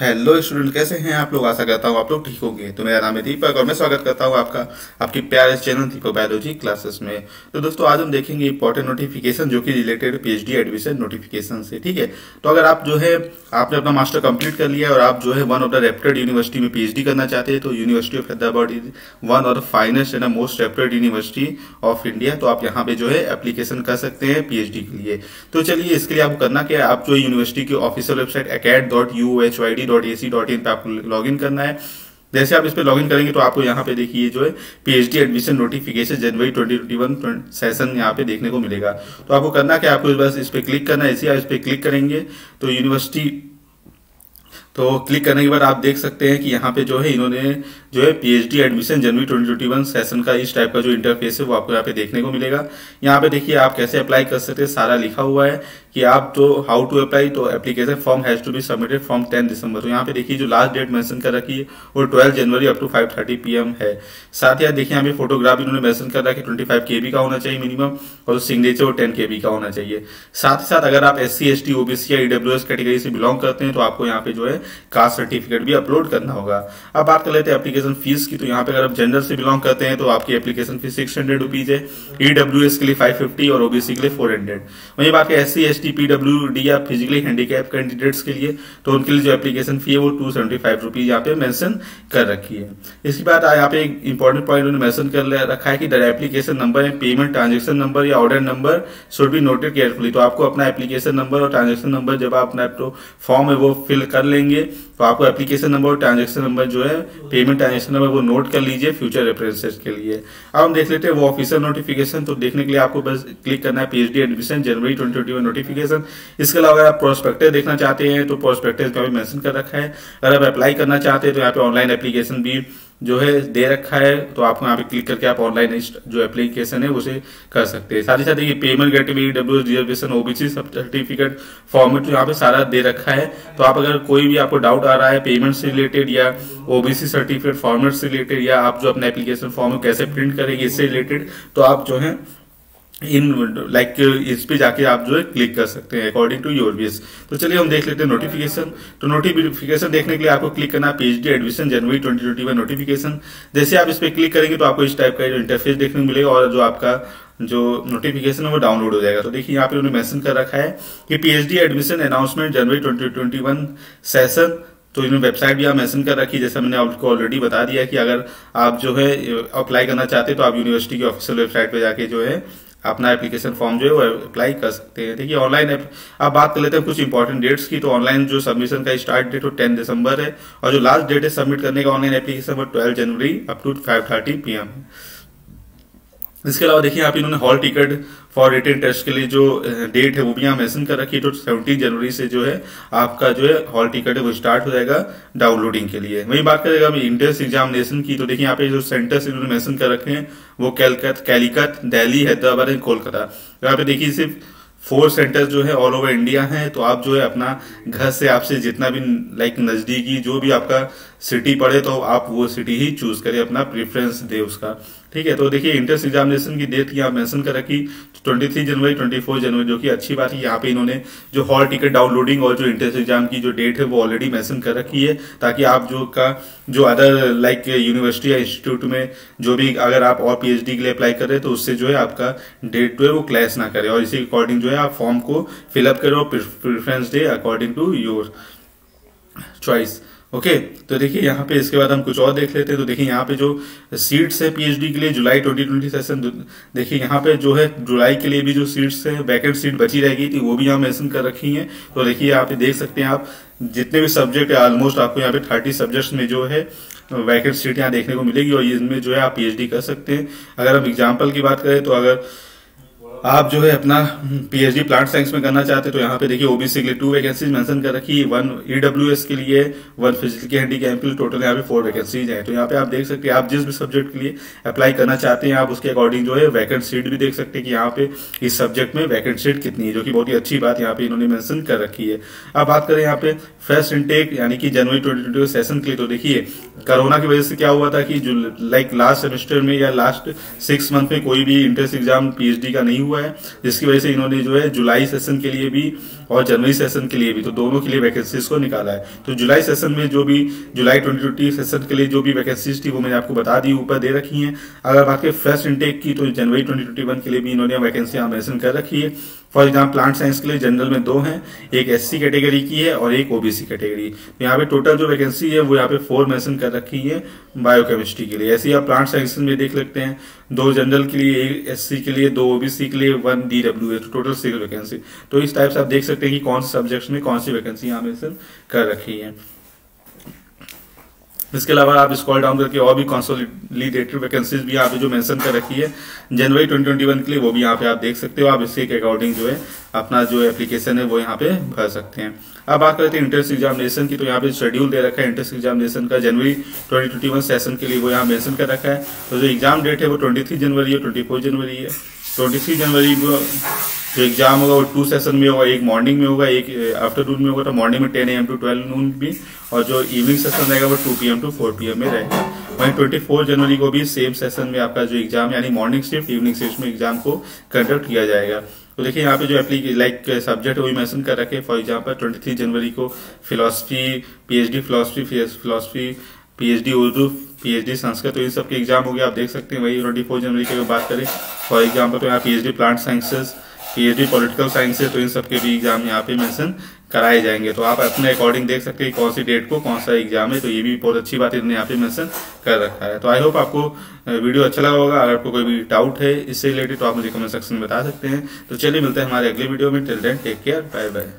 Hello student कैसे हैं आप लोग? आशा करता हूँ आप लोग ठीक होंगे। तो मेरा नाम है दीपक और मैं स्वागत करता हूँ आपका, आपके प्यारे चैनल दीपक बायोलॉजी क्लासेस में। तो दोस्तों, आज हम देखेंगे इंपॉर्टेंट नोटिफिकेशन जो कि रिलेटेड पीएचडी एडमिशन नोटिफिकेशन से, ठीक है? तो अगर आप जो है, आपने अपना मास्टर कंप्लीट कर लिया और आप जो है one of the reputed university में पीएचडी करना चाहते हैं तो university of Hyderabad is one of the finest and most reputed university of India तो आप यहाँ पे जो है एप्लीकेशन कर सकते हैं पीएचडी के लिए। तो चलिए, इसके लिए आपको करना क्या आप जो यूनिवर्सिटी की official website acad dot U H Y D dot पे आपको लॉग इन करना है। जैसे आप इस पे लॉगिन करेंगे तो आपको यहाँ पे देखिए जो है पीएचडी एडमिशन नोटिफिकेशन जनवरी 2021 सेशन यहाँ पे देखने को मिलेगा। तो आपको करना क्या आपको बस इस पे क्लिक करना है। इसी आप इस पे क्लिक करेंगे तो यूनिवर्सिटी तो क्लिक करने के बाद आप देख सकते हैं कि यहाँ पे जो है इन्होंने जो है पीएचडी एडमिशन जनवरी 2021 सेशन का इस टाइप का जो इंटरफेस है वो आपको यहाँ पे देखने को मिलेगा। यहाँ पे देखिए आप कैसे अप्लाई कर सकते हैं, सारा लिखा हुआ है। कि आप तो हाउ टू अप्लाई तो application form has to be submitted from 10 December तो यहाँ पे देखिए जो लास्ट डेट मेंशन कर रखी है, वो 12 जनवरी अप टू 5:30 पीएम है। साथ ही देखिए यहाँ पे फोटोग्राफ इन्होंने मेंशन कर रखा है 25 केबी का होना चाहिए मिनिमम और सिग्नेचर वो 10 केबी का होना चाहिए। साथ ही साथ अगर आप S C S T OBC या ईडब्ल्यूएस कैटेगरी से बिलोंग करते हैं तो आपको यहाँ पे जो है कास्ट सर्टिफिकेट भी अपलोड करना होगा। अब बात कर लेते हैं एप्लीकेशन फ़ीस की। तो यहाँ पे अगर आप जनरल से बिलोंग करते हैं तो आपकी application fees six hundred rupees है ईडब्ल्यूएस के लिए फाइव फिफ्टी और ओबीसी के लिए फोर हंड्रेड वही बात S C S T PW D या फिजिकली हैंडीकैप कैंडिडेट्स के लिए तो उनके लिए जो एप्लीकेशन फ़ी है वो टू सेवेंटी फाइव रुपीज़ यहाँ पे मेंशन कर रखी है। इसके बाद यहाँ पे एक इंपॉर्टेंट पॉइंट उन्होंने मेंशन कर रखा है कि application number and payment transaction number या order number should be noted carefully तो आपको अपना एप्लीकेशन नंबर और ट्रांजेक्शन नंबर जब आप अपना तो फॉर्म है वो फिल कर लेंगे तो आपको एप्लीकेशन नंबर और ट्रांजेक्शन नंबर जो है पेमेंट ट्रांजेक्शन नंबर वो नोट कर लीजिए फ्यूचर रेफरेंसेज के लिए। अब हम देख लेते हैं वो ऑफिशियल नोटिफिकेशन तो देखने के लिए आपको बस क्लिक करना है पीएचडी एडमिशन जनवरी 2021 नोटिफिकेशन इसके अलावा अगर आप प्रोस्पेक्टिव देखना चाहते हैं तो प्रोस्पेक्टिव का भी मेंशन कर रखा है। अगर आप अप्लाई करना चाहते हैं तो यहाँ पे ऑनलाइन एप्लीकेशन भी जो है दे रखा है। तो आप यहाँ पे क्लिक करके आप ऑनलाइन जो एप्लीकेशन है, उसे कर सकते हैं। साथ ही साथ ये payment gateway W reservation OBC सब सर्टिफिकेट फॉर्मेट यहाँ पे सारा दे रखा है। तो आप अगर कोई भी आपको डाउट आ रहा है पेमेंट से रिलेटेड या ओबीसी सर्टिफिकेट फॉर्मेट से रिलेटेड या आप जो अपना एप्लीकेशन फॉर्म कैसे प्रिंट करेंगे इससे रिलेटेड तो आप जो है इन लाइक इस पे जाके आप जो है क्लिक कर सकते हैं अकॉर्डिंग टू योर विश तो चलिए हम देख लेते हैं नोटिफिकेशन तो नोटिफिकेशन देखने के लिए आपको क्लिक करना पीएचडी एडमिशन जनवरी 2021 नोटिफिकेशन जैसे आप इस पे क्लिक करेंगे तो आपको इस टाइप का जो इंटरफेस देखने को मिलेगा और जो आपका जो नोटिफिकेशन है वो डाउनलोड हो जाएगा. तो देखिए यहाँ पे उन्होंने मेंशन कर रखा है कि पीएचडी एडमिशन अनाउंसमेंट जनवरी 2021 सेशन तो इन्होंने वेबसाइट भी आप मेंशन कर रखी जैसे मैंने आपको ऑलरेडी बता दिया कि अगर आप जो है अप्लाई करना चाहते हैं तो आप यूनिवर्सिटी की ऑफिशियल वेबसाइट पर जाके जो है अपना एप्लीकेशन फॉर्म जो है वो अप्लाई कर सकते हैं। देखिए ऑनलाइन आप बात कर लेते हैं कुछ इंपॉर्टेंट डेट्स की। तो ऑनलाइन जो सबमिशन का स्टार्ट डेट वो टेन दिसंबर है और जो लास्ट डेट है सबमिट करने का ऑनलाइन एप्लीकेशन वो twelve January up to five thirty P इसके अलावा देखिए, यहाँ पे इन्होंने hall ticket for written test के लिए जो डेट है, वो भी यहाँ मैसन कर रखी है। तो सेवनटीन जनवरी से जो है, आपका जो है हॉल टिकट है, वो स्टार्ट हो जाएगा डाउनलोडिंग के लिए। वही बात करेगा अभी इंट्रेंस एग्जामिनेशन की तो देखिए, यहाँ पे जो सेंटर्स इन्होंने मैंसन कर रखे हैं, वो कैलकत कैलिकत दिल्ली हैदराबाद एंड कोलकाता। यहाँ पे देखिए, सिर्फ़ फोर सेंटर्स जो है ऑल ओवर इंडिया हैं तो आप जो है अपना घर से आपसे जितना भी लाइक नजदीकी जो भी आपका सिटी पड़े तो आप वो सिटी ही चूज़ करें, अपना प्रेफरेंस दे उसका। ठीक है तो देखिए इंट्रेंस एग्जामिनेशन की डेट यहाँ मेंशन कर रखी ट्वेंटी थ्री जनवरी ट्वेंटी फोर जनवरी जो कि अच्छी बात है, यहाँ पे इन्होंने जो हॉल टिकट डाउनलोडिंग और जो इंट्रेंस एग्ज़ाम की जो डेट है, वो ऑलरेडी मेंशन कर रखी है, ताकि आप जो का, जो अदर लाइक यूनिवर्सिटी या इंस्टीट्यूट में जो भी अगर आप और पीएचडी के लिए अप्लाई कर रहे हैं तो उससे जो है आपका डेट जो है वो क्लैश ना करे, और इसी अकॉर्डिंग जो है आप फॉर्म को फिलअप करो preference day according to your choice okay तो देखिए यहाँ पे इसके बाद हम कुछ और देख लेते हैं। तो देखिए यहाँ पे जो सीट्स है पीएचडी के लिए जुलाई 2020 सेशन देखिए यहाँ पे जो है जुलाई के लिए भी जो सीट्स है वैकेंट सीट बची रहेगी थी, वो भी यहाँ मेंशन कर रखी है। तो देखिए यहाँ पे देख सकते हैं आप, जितने भी सब्जेक्ट है ऑलमोस्ट आपको यहाँ पे थर्टी सब्जेक्ट में जो है वैकेंट सीट यहाँ देखने को मिलेगी और इसमें जो है आप पीएचडी कर सकते हैं। अगर हम एग्ज़ाम्पल की बात करें तो अगर आप जो है अपना पीएचडी प्लांट साइंस में करना चाहते हैं तो यहाँ पे देखिए ओबीसी के लिए टू वैकेंसीज मेंशन कर रखी है। वन ईडब्ल्यूएस के लिए वन फ़िज़िकल हैंडी कैंप के टोटल यहाँ पे फोर वैकेंसीज हैं। तो यहाँ पे आप देख सकते हैं, आप जिस भी सब्जेक्ट के लिए अप्लाई करना चाहते हैं, आप उसके अकॉर्डिंग जो है वैकेंट सीट भी देख सकते हैं कि यहाँ पे इस सब्जेक्ट में वैकेंट सीट कितनी है, जो कि बहुत ही अच्छी बात यहाँ पे इन्होंने मैंशन कर रखी है। अब बात करें यहाँ पे फ़र्स्ट इनटेक यानी कि जनवरी ट्वेंटी सेशन के लिए तो देखिए, कोरोना की वजह से क्या हुआ था कि लाइक लास्ट सेमेस्टर में या लास्ट सिक्स मंथ में कोई भी इंट्रेंस एग्ज़ाम पीएचडी का नहीं हुआ। है, जिसकी वजह से इन्होंने जो है जुलाई सेशन के लिए भी और जनवरी सेशन के लिए भी तो दोनों के लिए वैकेंसीज को निकाला है। तो जुलाई सेशन में जो भी, जुलाई ट्वेंटी सेशन के लिए जो भी वैकेंसीज थी, वो मैंने आपको बता दी, ऊपर दे रखी है। अगर बाकी फ़र्स्ट इंटेक की तो जनवरी ट्वेंटी के लिए भी इन्होंने वैकेंसी मेंशन कर रखी है। फॉर एग्ज़ाम्पल, प्लांट साइंस के लिए जनरल में दो हैं, एक एससी कैटेगरी की है और एक ओबीसी कैटेगरी। तो यहाँ पे टोटल जो वैकेंसी है, वो यहाँ पे फोर मेंशन कर रखी है बायोकेमिस्ट्री के लिए। ऐसे ही आप प्लांट साइंस में देख सकते हैं, दो जनरल के लिए, एक एससी के लिए, दो ओबीसी के लिए वन डी डब्ल्यू तो टोटल सिक्स वैकेंसी तो इस टाइप से आप देख सकते हैं कि कौन से सब्जेक्ट्स में कौन सी वैकेंसी यहाँ मेंशन कर रखी है। इसके अलावा आप स्कॉल डाउन करके और भी कॉन्सोलिडेटेड वैकेंसीज भी यहाँ पे जो मेंशन कर रखी है जनवरी 2021 के लिए वो भी यहाँ पे आप देख सकते हो, आप इसी के अकॉर्डिंग जो है, अपना जो एप्लीकेशन है वो यहाँ पे भर सकते हैं। अब बात करते हैं इंट्रेंस एग्जामिनेशन की तो यहाँ पे शेड्यूल दे रखा है इंट्रेंस एग्जामिनेशन का जनवरी 2021 सेशन के लिए वो यहाँ मेंशन कर रखा है। तो जो एग्ज़ाम डेट है वो 23 जनवरी है 24 जनवरी है। 23 जनवरी जो एग्ज़ाम होगा, वो टू सेशन में होगा, एक मॉर्निंग में होगा, एक आफ्टरनून में होगा तो मॉर्निंग में ten AM to twelve noon भी, और जो इवनिंग सेशन रहेगा, वो two P to four P में रहेगा। वहीं ट्वेंटी फोर जनवरी को भी सेम सेशन में आपका जो एग्ज़ाम यानी मॉर्निंग शिफ्ट इवनिंग शिफ्ट में एग्ज़ाम को कंडक्ट किया जाएगा। तो देखिए, यहाँ पे जो एप्लीके लाइक सब्जेक्ट वही मेंशन कर रखे फॉर एग्ज़ाम्पल ट्वेंटी थ्री जनवरी को philosophy P PhD philosophy philosophy PhD Urdu PhD Sanskrit तो इन सब के एग्ज़ाम हो गया आप देख सकते हैं, वही ट्वेंटी फोर जनवरी की बात करें। फॉर एग्ज़ाम्पल तो यहाँ PhD plant sciences PhD political science है तो इन सबके भी एग्ज़ाम यहाँ पे मेंशन कराए जाएँगे। तो आप अपने अकॉर्डिंग देख सकते हैं कौन सी डेट को कौन सा एग्ज़ाम है तो ये भी बहुत अच्छी बात इन्होंने यहाँ पे मेंशन कर रखा है। तो आई होप आपको वीडियो अच्छा लगा होगा। अगर आपको कोई भी डाउट है इससे रिलेटेड तो आप मुझे कमेंट सेक्शन में बता सकते हैं। तो चलिए मिलते हैं हमारे अगले वीडियो में। Till then take care bye bye